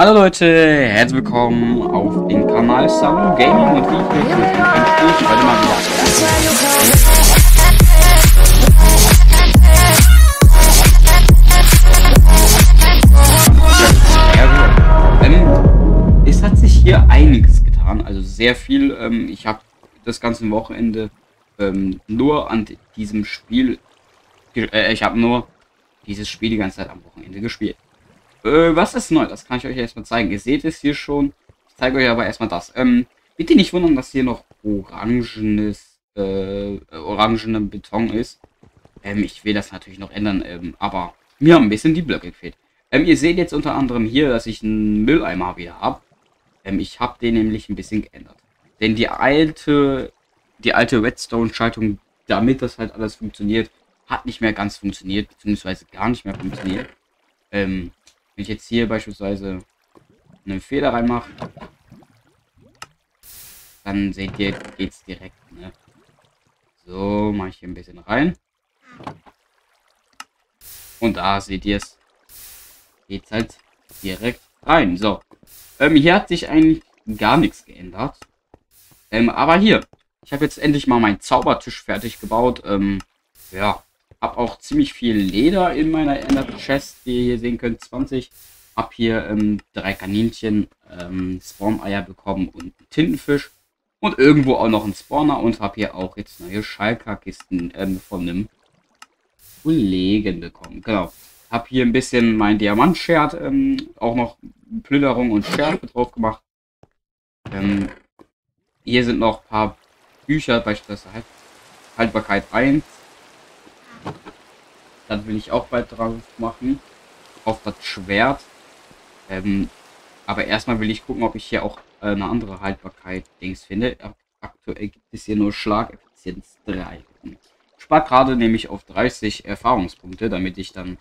Hallo Leute, herzlich willkommen auf dem Kanal Samu Gaming und wie ich jetzt ich heute mal wieder. Ähm, es hat sich hier einiges getan, also sehr viel. Ähm, ich habe das ganze Wochenende ähm, nur an diesem Spiel, äh, ich habe nur dieses Spiel die ganze Zeit am Wochenende gespielt. Äh, was ist neu? Das kann ich euch erstmal zeigen. Ihr seht es hier schon. Ich zeige euch aber erstmal das. Ähm, bitte nicht wundern, dass hier noch orangenes, äh, orangener Beton ist. Ähm, ich will das natürlich noch ändern, ähm, aber mir haben ein bisschen die Blöcke gefehlt. Ähm, ihr seht jetzt unter anderem hier, dass ich einen Mülleimer wieder habe. Ähm, ich habe den nämlich ein bisschen geändert. Denn die alte, die alte Redstone-Schaltung, damit das halt alles funktioniert, hat nicht mehr ganz funktioniert, beziehungsweise gar nicht mehr funktioniert. Ähm, wenn ich jetzt hier beispielsweise einen Fehler reinmache, dann seht ihr, geht's direkt. Ne? So, mache ich hier ein bisschen rein. Und da seht ihr es. Geht's halt direkt rein. So. Ähm, hier hat sich eigentlich gar nichts geändert. Ähm, aber hier. Ich habe jetzt endlich mal meinen Zaubertisch fertig gebaut. Ähm, ja. Hab auch ziemlich viel Leder in meiner Ender Chest, wie ihr hier sehen könnt, 20. Hab hier ähm, drei Kaninchen, ähm, Spawn-Eier bekommen und einen Tintenfisch. Und irgendwo auch noch einen Spawner und hab hier auch jetzt neue Schalker-Kisten ähm, von einem Kollegen bekommen. Genau. Hab hier ein bisschen mein Diamant-Schert, ähm, auch noch Plünderung und Schärfe drauf gemacht. Ähm, hier sind noch ein paar Bücher, beispielsweise halt Haltbarkeit 1, dann will ich auch bald drauf machen. Auf das Schwert. Ähm, aber erstmal will ich gucken, ob ich hier auch äh, eine andere Haltbarkeit Dings finde. Aktuell gibt es hier nur Schlageffizienz 3. Spart gerade nämlich auf 30 Erfahrungspunkte, damit ich dann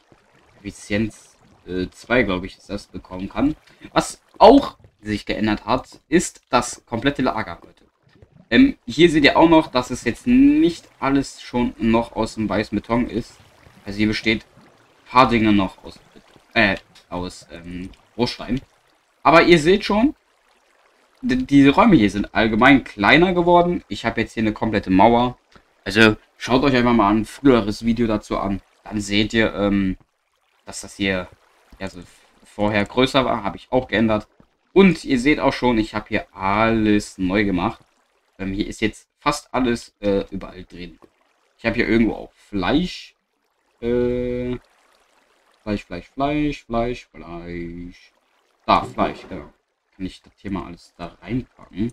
Effizienz äh, 2, glaube ich, ist das bekommen kann. Was auch sich geändert hat, ist das komplette Lager, Leute. Ähm, hier seht ihr auch noch, dass es jetzt nicht alles schon noch aus dem weißen Beton ist. Also hier besteht ein paar Dinge noch aus, äh, aus ähm, Rohstein. Aber ihr seht schon, diese Räume hier sind allgemein kleiner geworden. Ich habe jetzt hier eine komplette Mauer. Also schaut euch einfach mal ein früheres Video dazu an. Dann seht ihr, ähm, dass das hier ja, so vorher größer war. Habe ich auch geändert. Und ihr seht auch schon, ich habe hier alles neu gemacht. Ähm, hier ist jetzt fast alles äh, überall drin. Ich habe hier irgendwo auch Fleisch. Äh, Fleisch, Fleisch, Fleisch, Fleisch, Fleisch. Da, Fleisch, genau. Kann ich das hier mal alles da reinpacken.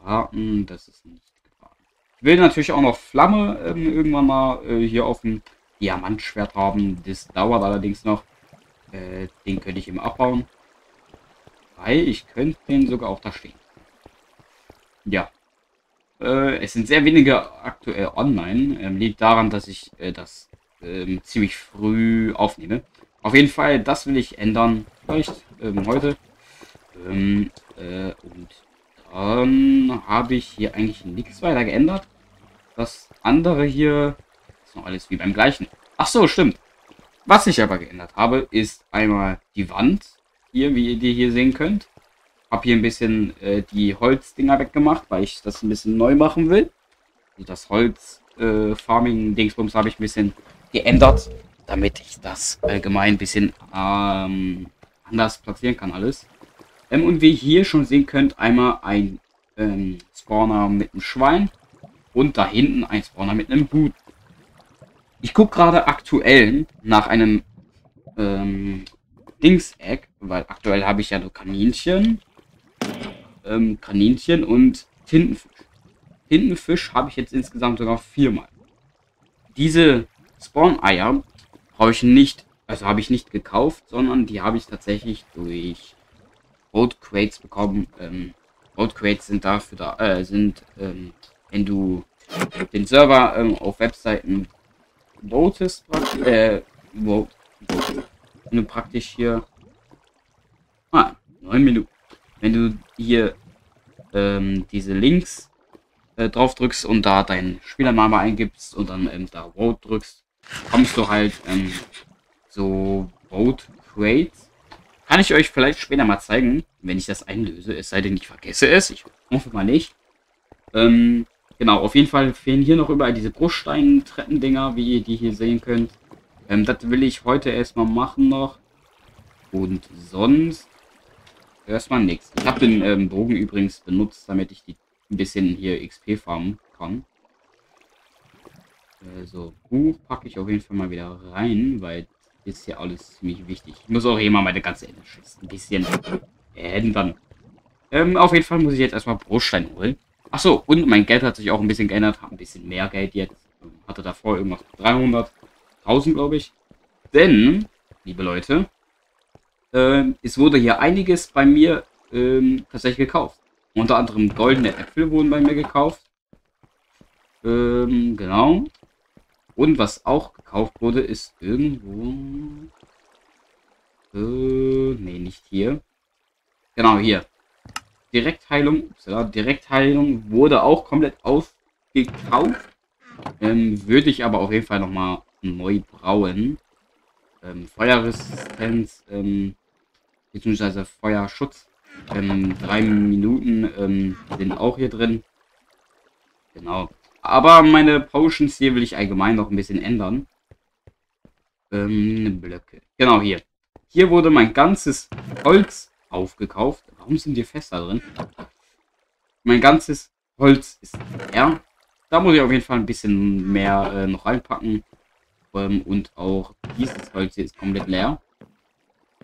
Warten, das ist nicht gebraten. Ich will natürlich auch noch Flamme ähm, irgendwann mal äh, hier auf dem Diamantschwert haben. Das dauert allerdings noch. Äh, den könnte ich eben abbauen. Weil ich könnte den sogar auch da stehen. Ja. Äh, es sind sehr wenige aktuell online. Ähm, liegt daran, dass ich äh, das ähm, ziemlich früh aufnehme. Auf jeden Fall, das will ich ändern. Vielleicht ähm, heute. Ähm, äh, und dann habe ich hier eigentlich nichts weiter geändert. Das andere hier ist noch alles wie beim gleichen. Ach so, stimmt. Was ich aber geändert habe, ist einmal die Wand. Hier, wie ihr die hier sehen könnt. Habe hier ein bisschen äh, die Holzdinger weggemacht, weil ich das ein bisschen neu machen will. Also das Holz äh, habe ich ein bisschen geändert, damit ich das allgemein ein bisschen ähm, anders platzieren kann alles. Ähm, und wie ihr hier schon sehen könnt, einmal ein ähm, Spawner mit einem Schwein und da hinten ein Spawner mit einem Boot. Ich gucke gerade aktuell nach einem ähm, Dings-Egg, weil aktuell habe ich ja nur Kaninchen ähm, Kaninchen und Tintenfisch. Tintenfisch habe ich jetzt insgesamt sogar viermal. Diese Spawn-Eier habe ich nicht, also habe ich nicht gekauft, sondern die habe ich tatsächlich durch Road Crates bekommen. Ähm, Road Crates sind dafür da, äh, sind, ähm, wenn du den Server ähm, auf Webseiten votest, äh, wo, wenn du praktisch hier, ah, neun Minuten wenn du hier ähm, diese Links äh, drauf drückst und da deinen Spielername eingibst und dann ähm, da Vote drückst, kommst du halt ähm, so Vote Crates. Kann ich euch vielleicht später mal zeigen, wenn ich das einlöse. Es sei denn, ich vergesse es. Ich hoffe mal nicht. Ähm, genau, auf jeden Fall fehlen hier noch überall diese Bruchstein-Treppendinger, wie ihr die hier sehen könnt. Ähm, das will ich heute erstmal machen noch. Und sonst erstmal nichts. Ich habe den ähm, Bogen übrigens benutzt, damit ich die ein bisschen hier XP farmen kann. Also, Buch packe ich auf jeden Fall mal wieder rein, weil ist ja alles ziemlich wichtig. Ich muss auch hier mal meine ganze Energie ein bisschen ändern. Ähm, auf jeden Fall muss ich jetzt erstmal Bruststein holen. Achso, und mein Geld hat sich auch ein bisschen geändert. Habe ein bisschen mehr Geld jetzt. Hatte davor irgendwas 300.000, glaube ich. Denn, liebe Leute, äh, es wurde hier einiges bei mir ähm, tatsächlich gekauft. Unter anderem goldene Äpfel wurden bei mir gekauft. Ähm, genau. Und was auch gekauft wurde, ist irgendwo... Äh, nee, nicht hier. Genau, hier. Direktheilung, upsala, Direktheilung wurde auch komplett aufgekauft. Ähm, würde ich aber auf jeden Fall nochmal neu brauen. Ähm, Feuerresistenz, ähm, beziehungsweise Feuerschutz. Ähm, drei Minuten ähm, sind auch hier drin. Genau. Aber meine Potions hier will ich allgemein noch ein bisschen ändern. Ähm, Blöcke. Genau, hier. Hier wurde mein ganzes Holz aufgekauft. Warum sind die Fässer drin? Mein ganzes Holz ist leer. Da muss ich auf jeden Fall ein bisschen mehr äh, noch reinpacken. Ähm, und auch dieses Holz hier ist komplett leer.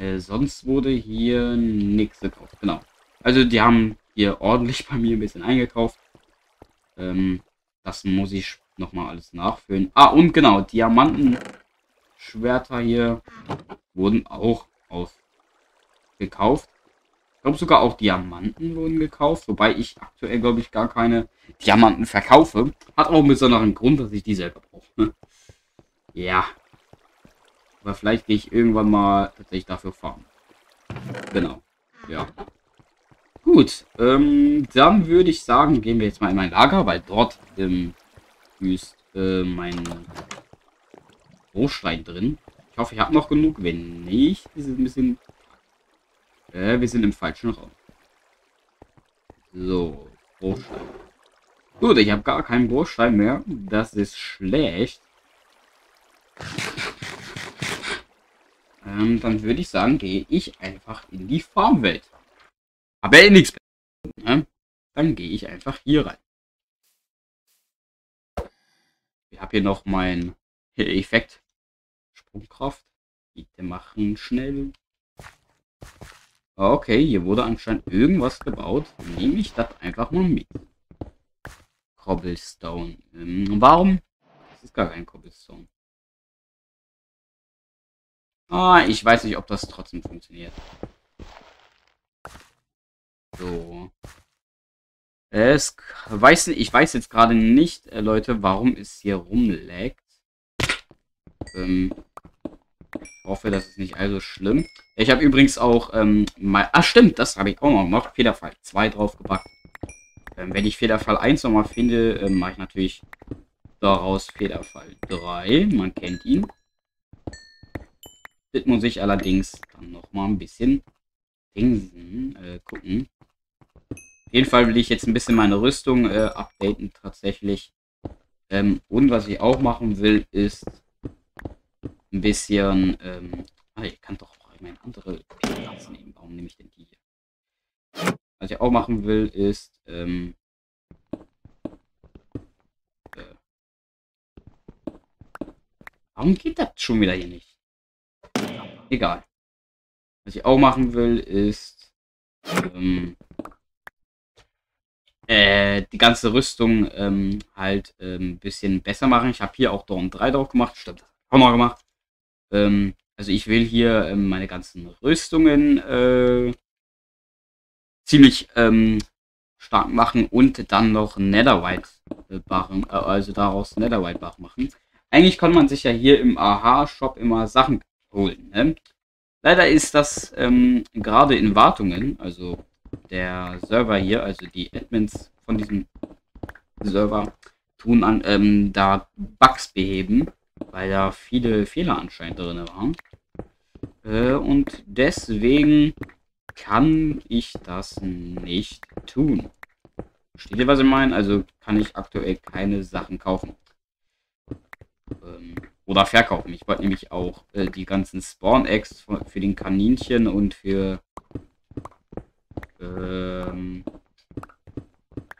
Äh, sonst wurde hier nichts gekauft. Genau. Also die haben hier ordentlich bei mir ein bisschen eingekauft. Ähm, das muss ich nochmal alles nachfüllen. Ah, und genau, Diamantenschwerter hier wurden auch gekauft. Ich glaube sogar auch Diamanten wurden gekauft, wobei ich aktuell glaube ich gar keine Diamanten verkaufe. Hat auch einen besonderen Grund, dass ich die selber brauche. ja. Aber vielleicht gehe ich irgendwann mal tatsächlich dafür fahren. Genau. Ja. Gut, ähm, dann würde ich sagen, gehen wir jetzt mal in mein Lager, weil dort ähm, ist äh, mein Rohstein drin. Ich hoffe, ich habe noch genug. Wenn nicht, ist es ein bisschen... Äh, wir sind im falschen Raum. So, Rohstein. Gut, ich habe gar keinen Rohstein mehr. Das ist schlecht. Ähm, dann würde ich sagen, gehe ich einfach in die Farmwelt. Aber eh nichts. Ne? Dann gehe ich einfach hier rein. Ich habe hier noch mein Effekt. Sprungkraft. Bitte machen schnell. Okay, hier wurde anscheinend irgendwas gebaut. Nehme ich das einfach mal mit. Cobblestone. Ähm, warum? Das ist gar kein Cobblestone. Ah, ich weiß nicht, ob das trotzdem funktioniert. So. Es weiß ich weiß jetzt gerade nicht, äh, Leute, warum es hier rumlaggt. Ähm, ich hoffe, das ist nicht allzu schlimm. Ich habe übrigens auch ähm, mal. Ah, stimmt, das habe ich auch noch gemacht. Federfall 2 draufgepackt. Ähm, wenn ich Federfall 1 nochmal finde, ähm, mache ich natürlich daraus Federfall 3. Man kennt ihn. Das muss ich allerdings dann nochmal ein bisschen dingsen, äh, gucken. Auf jeden Fall will ich jetzt ein bisschen meine Rüstung äh, updaten tatsächlich. Ähm, und was ich auch machen will, ist ein bisschen... Ähm, ah, ich kann doch auch meine andere Klasse nehmen. Warum nehme ich denn die hier? Was ich auch machen will, ist... Ähm, äh, warum geht das schon wieder hier nicht? Egal. Was ich auch machen will, ist... Ähm, äh, die ganze Rüstung ähm, halt ein ähm, bisschen besser machen. Ich habe hier auch Dawn 3 drauf gemacht, stimmt, auch noch gemacht. Ähm, also ich will hier ähm, meine ganzen Rüstungen äh, ziemlich ähm, stark machen und dann noch Netherite Barren, äh, also daraus Netherite Barren machen. Eigentlich kann man sich ja hier im AHA-Shop immer Sachen holen. Ne? Leider ist das ähm, gerade in Wartungen, also der Server hier, also die Admins von diesem Server, tun an ähm, da Bugs beheben, weil da viele Fehler anscheinend drin waren. Äh, und deswegen kann ich das nicht tun. Versteht ihr, was ich meine? Also kann ich aktuell keine Sachen kaufen. Ähm, oder verkaufen. Ich wollte nämlich auch äh, die ganzen Spawn-Eggs für den Kaninchen und für ähm,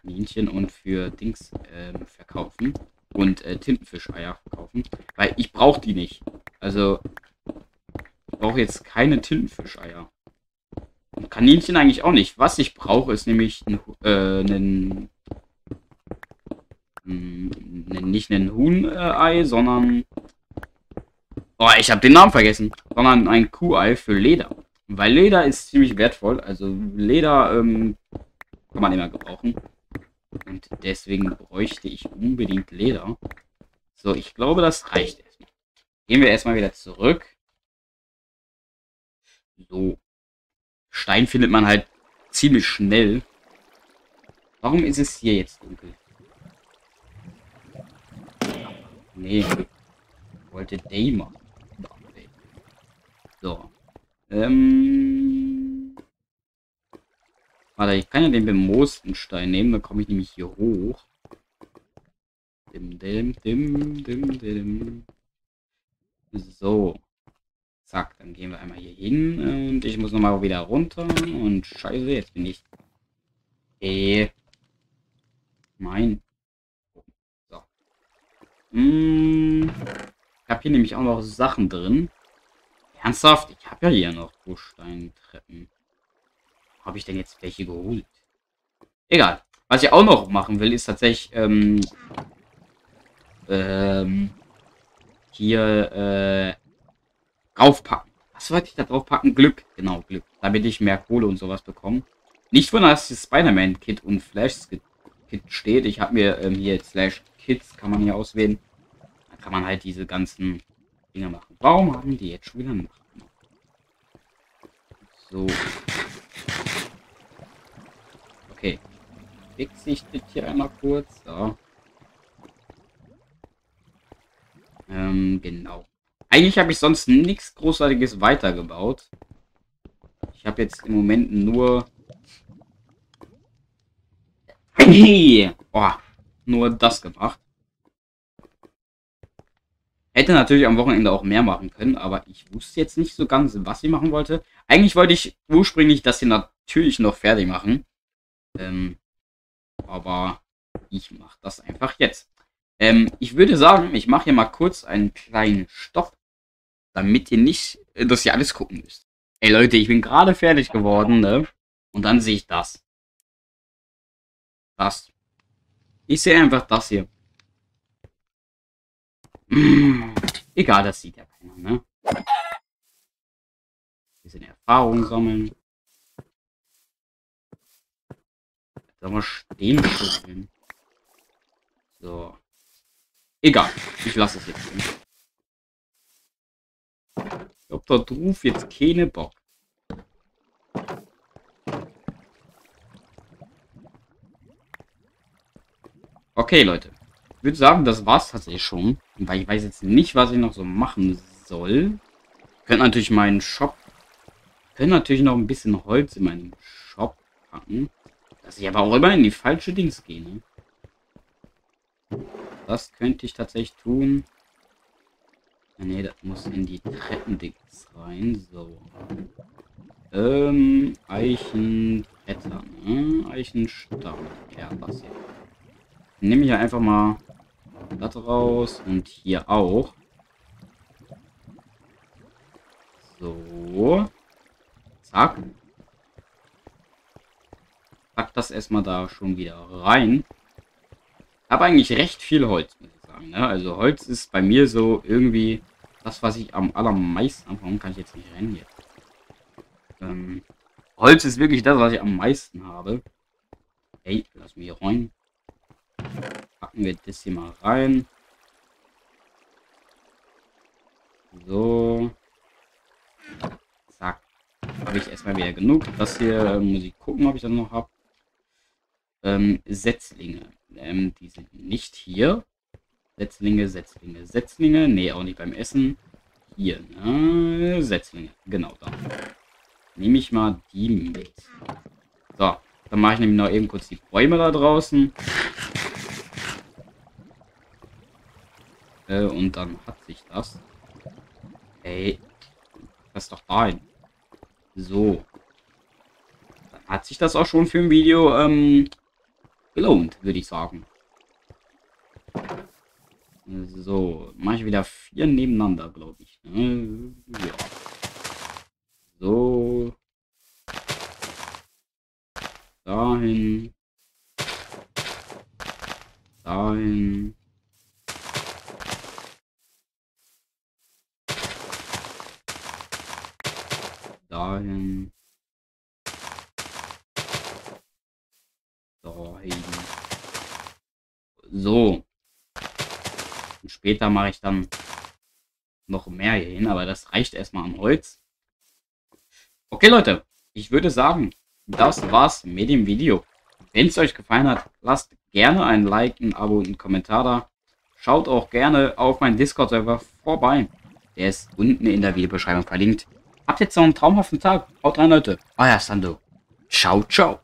Kaninchen und für Dings ähm, verkaufen. Und äh, Tintenfischeier verkaufen. Weil ich brauche die nicht. Also ich brauche jetzt keine Tintenfischeier. Und Kaninchen eigentlich auch nicht. Was ich brauche, ist nämlich ein, äh, ein, ein, nicht ein Huhn-Ei, sondern... Oh, ich habe den Namen vergessen. Sondern ein Kuhei für Leder. Weil Leder ist ziemlich wertvoll. Also Leder ähm, kann man immer gebrauchen. Und deswegen bräuchte ich unbedingt Leder. So, ich glaube, das reicht erstmal. Gehen wir erstmal wieder zurück. So. Stein findet man halt ziemlich schnell. Warum ist es hier jetzt dunkel? Nee, wollte Day machen. So. Ähm. Warte, ich kann ja den bemoosten Stein nehmen, dann komme ich nämlich hier hoch. Dim, dim, dim, dim, dim. So. Zack, dann gehen wir einmal hier hin und ich muss nochmal wieder runter und scheiße, jetzt bin ich... Eh. Mein. So. Hm. Ich habe hier nämlich auch noch Sachen drin. Ernsthaft? Ich habe ja hier noch Bruchsteintreppen. Habe ich denn jetzt welche geholt? Egal. Was ich auch noch machen will, ist tatsächlich ähm, ähm, hier äh, draufpacken. Was wollte ich da draufpacken? Glück. Genau, Glück. Damit ich mehr Kohle und sowas bekomme. Nicht wundern, dass das Spider-Man-Kit und Flash-Kit steht. Ich habe mir ähm, hier Slash Kits, kann man hier auswählen. Da kann man halt diese ganzen Dinge machen. Warum haben die jetzt schon wieder Nacht? So. Okay. Fixe ich das hier einmal kurz. So. Ähm, genau. Eigentlich habe ich sonst nichts Großartiges weitergebaut. Ich habe jetzt im Moment nur... nur das gemacht. Hätte natürlich am Wochenende auch mehr machen können, aber ich wusste jetzt nicht so ganz, was ich machen wollte. Eigentlich wollte ich ursprünglich das hier natürlich noch fertig machen. Ähm, aber ich mache das einfach jetzt. Ähm, ich würde sagen, ich mache hier mal kurz einen kleinen Stopp, damit ihr nicht, äh, dass ihr alles gucken müsst. Ey Leute, ich bin gerade fertig geworden, ne? Und dann sehe ich das. Das. Ich sehe einfach das hier. Egal, das sieht ja keiner, ne? Ein bisschen Erfahrung sammeln. Sollen wir stehen schütteln? So. Egal. Ich lasse es jetzt. Ich hab da drauf jetzt keine Bock. Okay, Leute. Ich würde sagen, das war's tatsächlich schon. Weil ich weiß jetzt nicht, was ich noch so machen soll. Könnt natürlich meinen Shop... Könnt natürlich noch ein bisschen Holz in meinen Shop packen. Dass ich aber auch immer in die falsche Dings gehe, ne? Das könnte ich tatsächlich tun. Ne, das muss in die Treppendings rein. So. Ähm, Eichenbretter, ne? Eichenstamm. Ja, das hier. Nehme ich einfach mal das raus und hier auch. So. Zack. Pack das erstmal da schon wieder rein. Habe eigentlich recht viel Holz, muss ich sagen. Ne? Also Holz ist bei mir so irgendwie das, was ich am allermeisten... Warum kann ich jetzt nicht rennen hier? Ähm, Holz ist wirklich das, was ich am meisten habe. Hey, lass mich hier rein. Packen wir das hier mal rein. So. Zack. Habe ich erstmal wieder genug. Das hier äh, muss ich gucken, ob ich das noch habe. Ähm, Setzlinge. Ähm, die sind nicht hier. Setzlinge, Setzlinge, Setzlinge. Nee, auch nicht beim Essen. hier, ne? Setzlinge. Genau, da. Nehme ich mal die mit. So, dann mache ich nämlich noch eben kurz die Bäume da draußen. Äh, und dann hat sich das. Ey, das ist doch dahin. So. Dann hat sich das auch schon für ein Video ähm, gelohnt, würde ich sagen. So, mache ich wieder vier nebeneinander, glaube ich. Ne? Ja. So. Dahin. Dahin. Dahin. Dahin. So. Und später mache ich dann noch mehr hier hin, aber das reicht erstmal an Holz. Okay, Leute, ich würde sagen, das war's mit dem Video. Wenn es euch gefallen hat, lasst gerne ein Like, ein Abo und einen Kommentar da. Schaut auch gerne auf meinen Discord-Server vorbei. Der ist unten in der Videobeschreibung verlinkt. Habt jetzt noch einen traumhaften Tag. Haut rein, Leute. Euer Sando. Ciao, ciao.